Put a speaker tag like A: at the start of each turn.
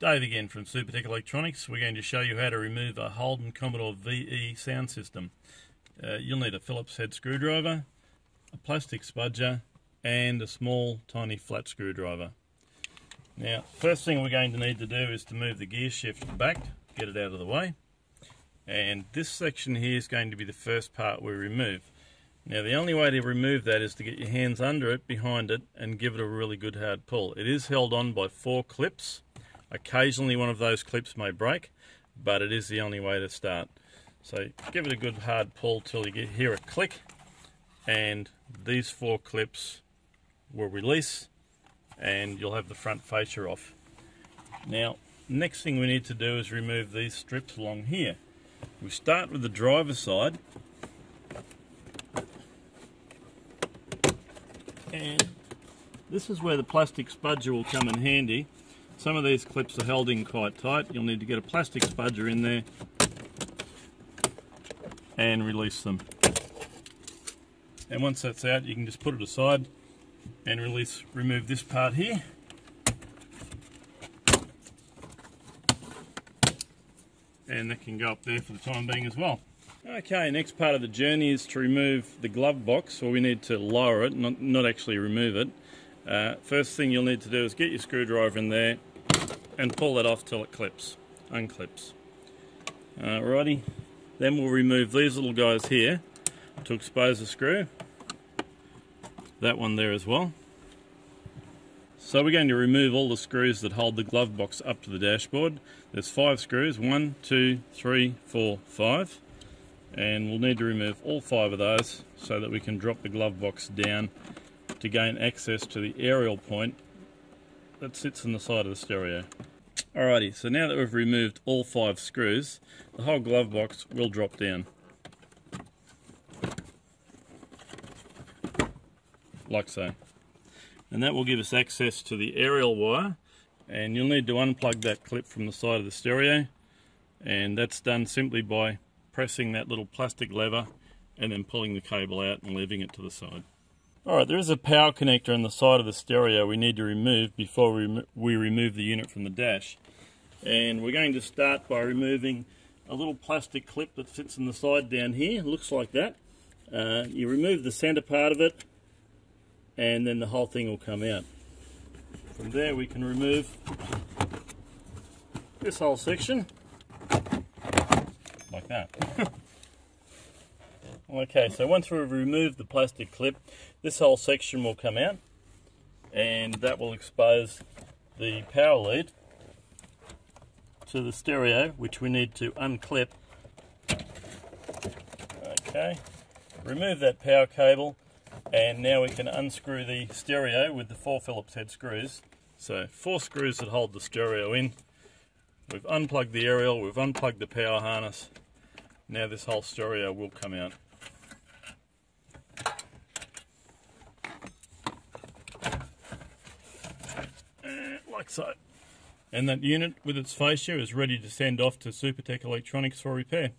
A: Dave again from Supertech Electronics. We're going to show you how to remove a Holden Commodore VE sound system. Uh, you'll need a Phillips head screwdriver, a plastic spudger, and a small tiny flat screwdriver. Now, first thing we're going to need to do is to move the gear shift back, get it out of the way. And this section here is going to be the first part we remove. Now the only way to remove that is to get your hands under it, behind it, and give it a really good hard pull. It is held on by four clips Occasionally one of those clips may break, but it is the only way to start. So give it a good hard pull till you get, hear a click, and these four clips will release, and you'll have the front fascia off. Now, next thing we need to do is remove these strips along here. We start with the driver side, and this is where the plastic spudger will come in handy some of these clips are held in quite tight. You'll need to get a plastic spudger in there and release them. And once that's out, you can just put it aside and release, remove this part here. And that can go up there for the time being as well. Okay, next part of the journey is to remove the glove box, or we need to lower it, not, not actually remove it. Uh, first thing you'll need to do is get your screwdriver in there and pull that off till it clips, unclips. Alrighty, then we'll remove these little guys here to expose the screw. That one there as well. So we're going to remove all the screws that hold the glove box up to the dashboard. There's five screws, one, two, three, four, five. And we'll need to remove all five of those so that we can drop the glove box down to gain access to the aerial point that sits on the side of the stereo. Alrighty, so now that we've removed all five screws, the whole glove box will drop down. Like so. And that will give us access to the aerial wire and you'll need to unplug that clip from the side of the stereo and that's done simply by pressing that little plastic lever and then pulling the cable out and leaving it to the side. Alright, there is a power connector on the side of the stereo we need to remove before we, we remove the unit from the dash. And we're going to start by removing a little plastic clip that fits in the side down here. Looks like that. Uh, you remove the center part of it and then the whole thing will come out. From there we can remove this whole section like that. Okay, so once we've removed the plastic clip, this whole section will come out and that will expose the power lead to the stereo, which we need to unclip. Okay, remove that power cable and now we can unscrew the stereo with the four Phillips head screws. So four screws that hold the stereo in. We've unplugged the aerial, we've unplugged the power harness. Now this whole stereo will come out. So. And that unit with its fascia is ready to send off to Supertech Electronics for repair.